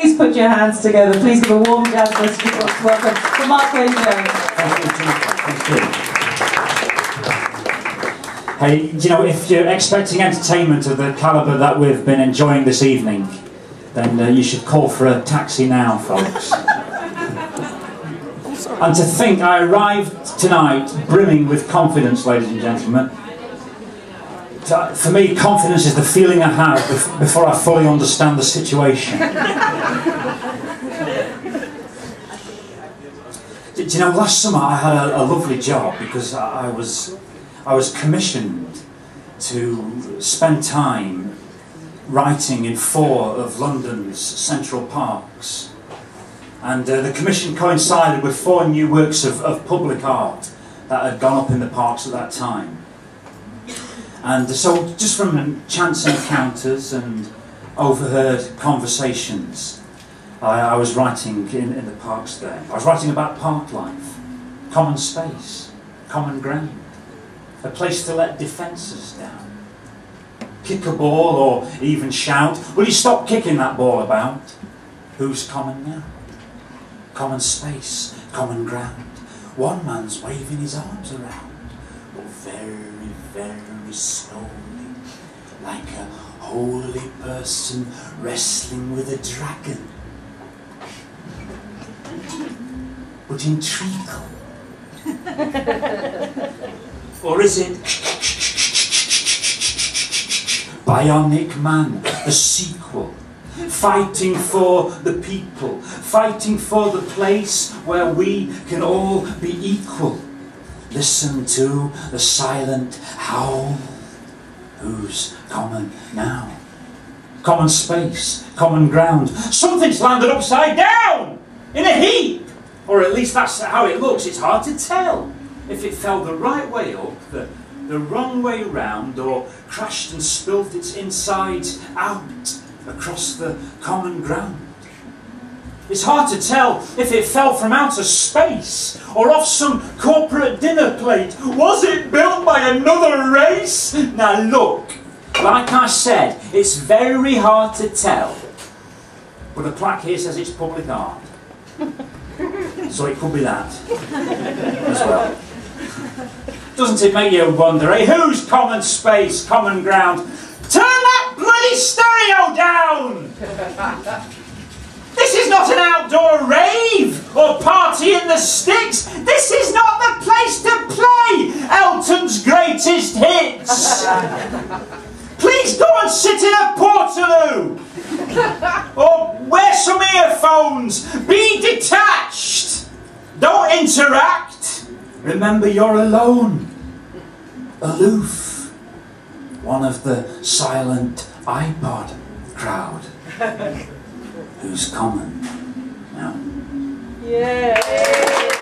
Please put your hands together. Please give a warm jazz welcome to Mark Gwynne Jones. Hey, you know, if you're expecting entertainment of the calibre that we've been enjoying this evening, then uh, you should call for a taxi now, folks. and to think I arrived tonight brimming with confidence, ladies and gentlemen. For me, confidence is the feeling I have before I fully understand the situation. Do you know, last summer I had a, a lovely job because I, I was I was commissioned to spend time writing in four of London's central parks. And uh, the commission coincided with four new works of, of public art that had gone up in the parks at that time. And so, just from chance encounters and overheard conversations, I, I was writing in, in the parks there. I was writing about park life, common space, common ground, a place to let defences down. Kick a ball or even shout, Will you stop kicking that ball about? Who's common now? Common space, common ground. One man's waving his arms around, but very, very slowly, like a holy person wrestling with a dragon. But in treacle. or is it Bionic Man, the sequel? Fighting for the people, fighting for the place where we can all be equal. Listen to the silent howl. Who's common now? Common space, common ground. Something's landed upside down in a heap. Or at least that's how it looks. It's hard to tell if it fell the right way up, the, the wrong way round, or crashed and spilt its insides out across the common ground. It's hard to tell if it fell from outer space or off some corporate dinner plate. Was it built by another race? Now look, like I said, it's very hard to tell. But the plaque here says it's public art. So it could be that as well. Doesn't it make you wonder, eh? Who's common space, common ground? Turn that bloody stereo down! outdoor rave or party in the sticks. This is not the place to play Elton's greatest hits. Please go and sit in a portaloo. or wear some earphones. Be detached. Don't interact. Remember you're alone. Aloof. One of the silent iPod crowd who's common now. Yeah.